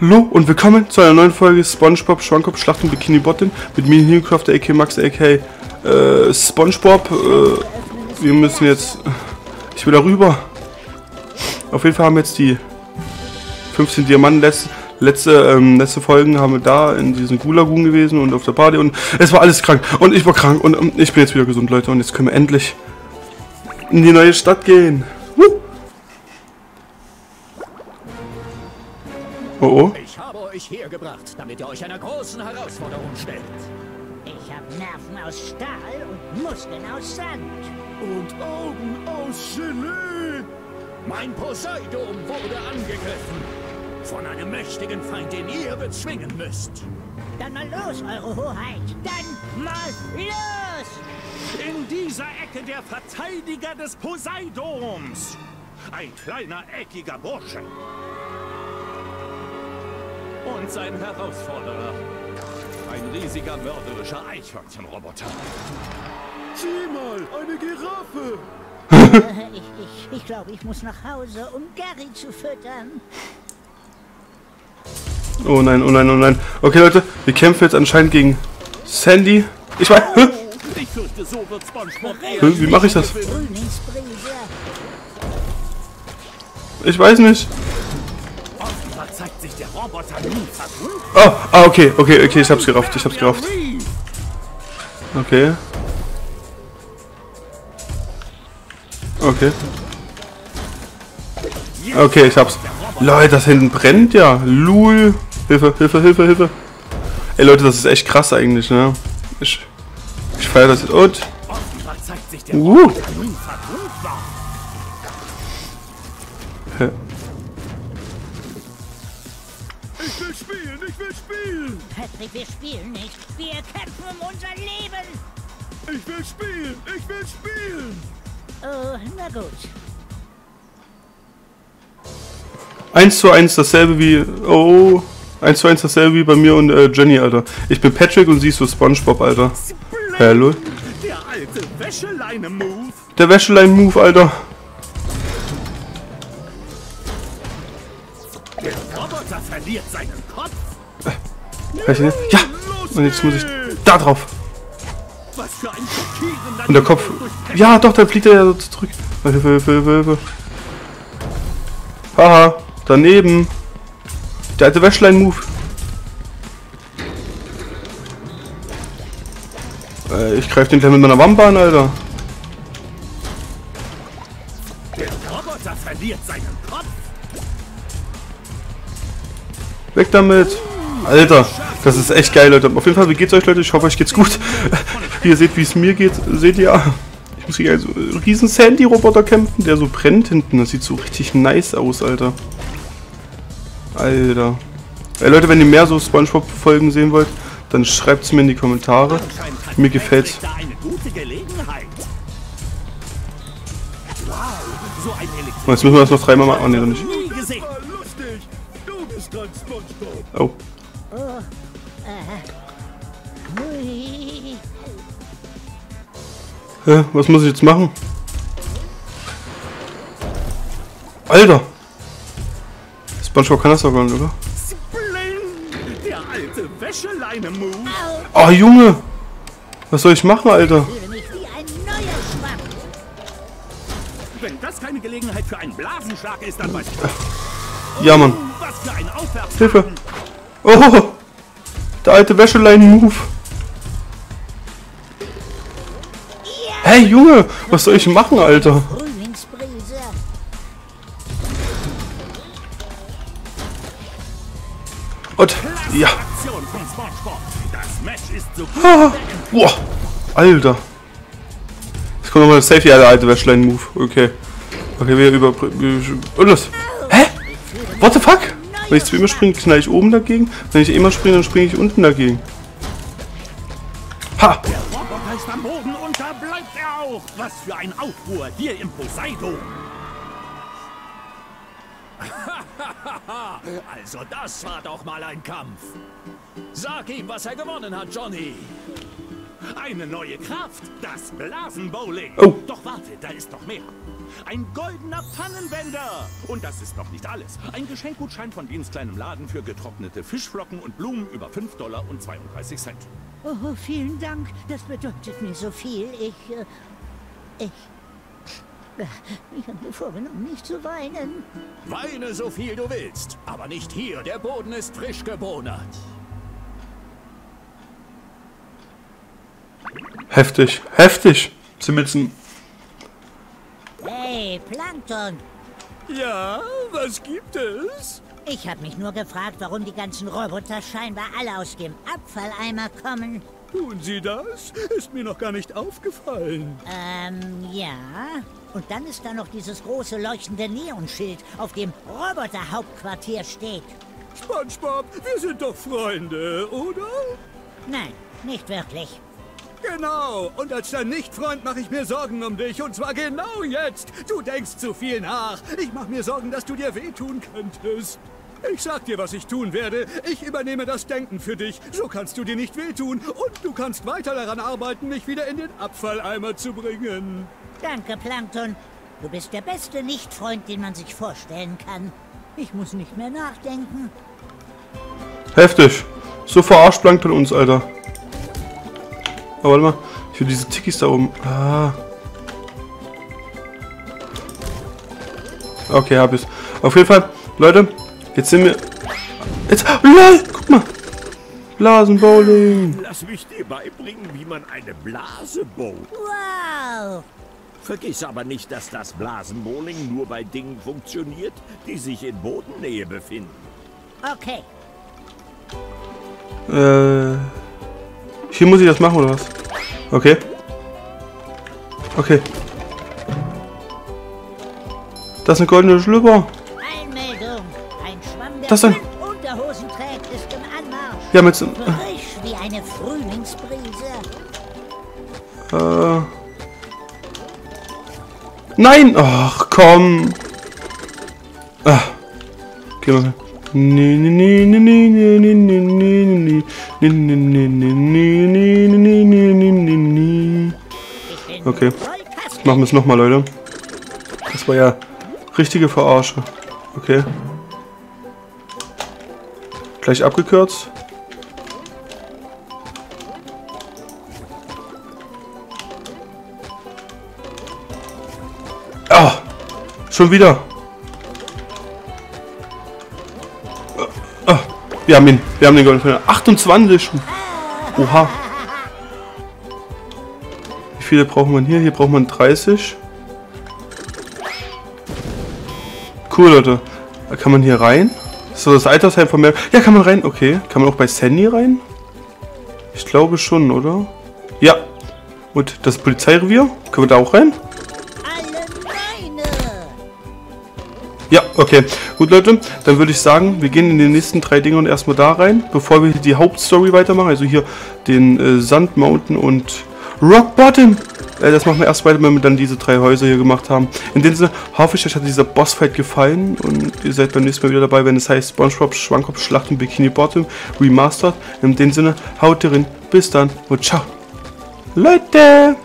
Hallo und willkommen zu einer neuen Folge SpongeBob Schwankopf Schlacht um Bikini Bottom mit mir Hilcraft aka Max aka äh, SpongeBob. Äh, wir müssen jetzt. Ich will darüber. Auf jeden Fall haben wir jetzt die 15 Diamanten letzte, letzte, ähm, letzte Folgen haben wir da in diesem Gulagun gewesen und auf der Party und es war alles krank und ich war krank und ähm, ich bin jetzt wieder gesund, Leute, und jetzt können wir endlich in die neue Stadt gehen. Euch hergebracht, damit ihr euch einer großen Herausforderung stellt. Ich habe Nerven aus Stahl und Muskeln aus Sand. Und Augen aus Gelee. Mein Poseidon wurde angegriffen. Von einem mächtigen Feind, den ihr bezwingen müsst. Dann mal los, Eure Hoheit. Dann mal los! In dieser Ecke der Verteidiger des Poseidons. Ein kleiner, eckiger Bursche. Und sein Herausforderer. Ein riesiger, mörderischer Eichhörnchenroboter. Sieh mal, eine Giraffe. Ich ich, ich glaube, ich muss nach Hause, um Gary zu füttern. Oh nein, oh nein, oh nein. Okay, Leute, wir kämpfen jetzt anscheinend gegen Sandy. Ich weiß. Hä? Ich fürchte, so wird SpongeBob Hä? Wie mache ich das? Ich weiß nicht. Offenbar zeigt sich der Roboter nun. Oh, ah, okay, okay, okay, ich hab's gerafft, ich hab's gerafft. Okay. Okay. Okay, ich hab's. Leute, das hinten brennt ja. Lul. Hilfe, Hilfe, Hilfe, Hilfe. Ey, Leute, das ist echt krass eigentlich, ne? Ich, ich feiere das jetzt. Und. Uh. Patrick, wir spielen nicht. Wir kämpfen um unser Leben. Ich will spielen, ich will spielen. Oh, na gut. Eins zu eins dasselbe wie. Oh. Eins zu eins dasselbe wie bei mir und äh, Jenny, Alter. Ich bin Patrick und sie ist so Spongebob, Alter. Hallo? Der alte Wäscheleine-Move. Der Wäschelein-Move, Alter. Der Roboter verliert seinen Ich den- Ja! Und jetzt muss ich da drauf. Und der Kopf. Ja, doch, dann fliegt er ja so zurück. Hilfe, Hilfe, Hilfe, Hilfe. Haha, daneben. Der alte Wäschlein-Move. Äh, ich greife den gleich mit meiner Wampe an, Alter. Weg damit. Alter, das ist echt geil, Leute. Auf jeden Fall, wie geht's euch, Leute? Ich hoffe, euch geht's gut. Wie ihr seht, wie es mir geht, seht ihr. Ich muss gegen einen so einen riesen Sandy-Roboter kämpfen, der so brennt hinten. Das sieht so richtig nice aus, Alter. Alter. Ey, Leute, wenn ihr mehr so Spongebob-Folgen sehen wollt, dann schreibt es mir in die Kommentare. Mir gefällt's. Und jetzt müssen wir das noch dreimal machen. Oh, nee, doch nicht. Nie Oh. Hä, was muss ich jetzt machen? Alter! Spongebob kann das doch gar nicht, oder? Splend. Der alte Wäscheleine-Move. Oh, Junge! Was soll ich machen, Alter? Wenn das keine Gelegenheit für einen Blasenschlag ist, dann weiß ich Ja, Mann. Aufwärts. Hilfe! Oh! Der alte Wäschelein-Move! Hey, Junge! Was soll ich machen, Alter? Und, ja. Ah, boah! Alter! Jetzt kommt nochmal das Safe, ja, der alte Wäschelein-Move. Okay. Okay, wir über... Und los! Hä? What the fuck? Wenn ich zu immer springe, knall ich oben dagegen. Wenn ich immer springe, dann springe ich unten dagegen. Ha! Der Roboter ist am Boden und da bleibt er auch. Was für ein Aufruhr hier im Poseidon. also das war doch mal ein Kampf. Sag ihm, was er gewonnen hat, Johnny. Eine neue Kraft, das Blasenbowling. Oh. Doch warte, da ist noch mehr. Ein goldener Pfannenwender. Und das ist noch nicht alles. Ein Geschenkgutschein von Deans kleinem Laden für getrocknete Fischflocken und Blumen über 5 Dollar und 32 Cent. Oh, vielen Dank. Das bedeutet mir so viel. Ich, äh, ich, äh, ich habe mir vorgenommen, nicht zu weinen. Weine so viel du willst, aber nicht hier. Der Boden ist frisch gebonert. Heftig, heftig. Sind wir jetzt ein Plankton. Ja, was gibt es? Ich habe mich nur gefragt, warum die ganzen Roboter scheinbar alle aus dem Abfalleimer kommen. Tun Sie das? Ist mir noch gar nicht aufgefallen. Ähm, ja. Und dann ist da noch dieses große leuchtende Neonschild, auf dem Roboterhauptquartier steht. SpongeBob, wir sind doch Freunde, oder? Nein, nicht wirklich. Genau. Und als dein Nicht-Freund mache ich mir Sorgen um dich. Und zwar genau jetzt. Du denkst zu viel nach. Ich mache mir Sorgen, dass du dir wehtun könntest. Ich sag dir, was ich tun werde. Ich übernehme das Denken für dich. So kannst du dir nicht wehtun. Und du kannst weiter daran arbeiten, mich wieder in den Abfalleimer zu bringen. Danke, Plankton. Du bist der beste Nicht-Freund, den man sich vorstellen kann. Ich muss nicht mehr nachdenken. Heftig. So verarscht Plankton uns, Alter. Aber warte mal. Ich will diese Tikis da oben. Ah. Okay, hab ich's. Auf jeden Fall, Leute, jetzt sind wir. Jetzt. LOL! Guck mal! Blasenbowling! Lass mich dir beibringen, wie man eine Blase baut. Wow! Vergiss aber nicht, dass das Blasenbowling nur bei Dingen funktioniert, die sich in Bodennähe befinden. Okay. Äh. Hier muss ich das machen, oder was? Okay. Okay. Das ist eine goldene Schlüpper. Das Anmarsch. Ja, mit Frühlingsbrise. Äh. Nein! Ach, komm! Ah. Geh mal. Nee, nee, nee, nee, nee, nee, nee, nee, nee, nee, nee, nee, nee, nee, nee, Okay. Machen wir es nochmal, Leute. Das war ja richtige Verarsche. Okay. Gleich abgekürzt. Ah! Schon wieder. Ah, wir haben ihn. Wir haben den Golden 28 schon. Oha. Viele braucht man hier? Hier braucht man 30. Cool, Leute. Kann man hier rein. So, das Altersheim von mir. Ja, kann man rein. Okay. Kann man auch bei Sandy rein? Ich glaube schon, oder? Ja. Und das Polizeirevier? Können wir da auch rein? Ja, okay. Gut, Leute, dann würde ich sagen, wir gehen in den nächsten drei Dingern erstmal da rein, bevor wir die Hauptstory weitermachen. Also hier den äh, Sand und Rock Bottom. Äh, das machen wir erst weiter, wenn wir dann diese drei Häuser hier gemacht haben. In dem Sinne hoffe ich, euch hat dieser Bossfight gefallen und ihr seid beim nächsten Mal wieder dabei, wenn es heißt SpongeBob Schwammkopf Schlacht und Bikini Bottom Remastered. In dem Sinne, haut rein, bis dann und ciao. Leute!